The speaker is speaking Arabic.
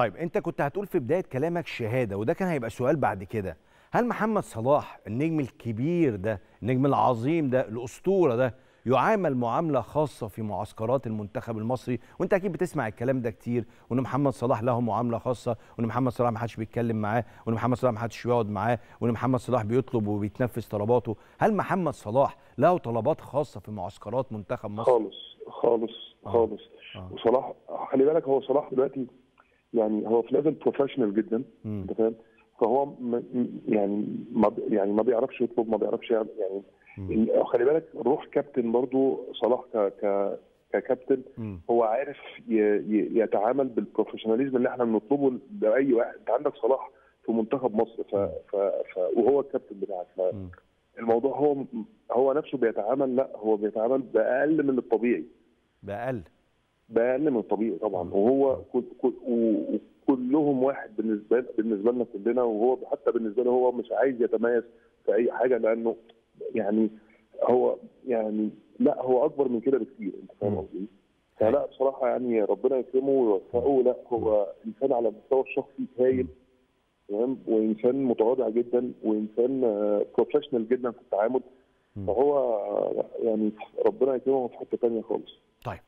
طيب انت كنت هتقول في بداية كلامك شهادة وده كان هيبقى سؤال بعد كده. هل محمد صلاح النجم الكبير ده النجم العظيم ده الأسطورة ده يعامل معاملة خاصة في معسكرات المنتخب المصري؟ وانت أكيد بتسمع الكلام ده كتير وإن محمد صلاح له معاملة خاصة وإن محمد صلاح ما حدش بيتكلم معاه وإن محمد صلاح ما حدش بيقعد معاه وإن محمد صلاح بيطلب وبيتنفذ طلباته. هل محمد صلاح له طلبات خاصة في معسكرات منتخب مصر؟ خالص خالص آه. خالص. آه. وصلاح خلي بالك هو صلاح دلوقتي يعني هو في level professional جدا. أنت فاهم فهو م- يعني ما ب- يعني ما بيعرفش يطلب ما بيعرفش يعمل يعني خلي بالك روح كابتن برضو صلاح ك ك ككابتن مم. هو عارف ي- ي- يتعامل بال professionalism اللي إحنا بنطلبه لأي واحد أنت عندك صلاح في منتخب مصر ف... ف... ف... وهو الكابتن بتاعك مم. فالموضوع هو هو نفسه بيتعامل لا هو بيتعامل بأقل من الطبيعي بأقل بأقل من الطبيعي طبعا. وهو كل كل وكلهم واحد بالنسبة بالنسبة لنا كلنا وهو حتى بالنسبة له هو مش عايز يتميز في أي حاجة لأنه يعني هو يعني لا هو أكبر من كده بكتير أنت فاهم. قصدي؟ فلا بصراحة يعني ربنا يكرمه ويوفقه لا هو إنسان على المستوى الشخصي هايل تمام وإنسان متواضع جدا وإنسان بروفيشنال جدا في التعامل. فهو يعني ربنا يكرمه في حتة ثانية خالص طيب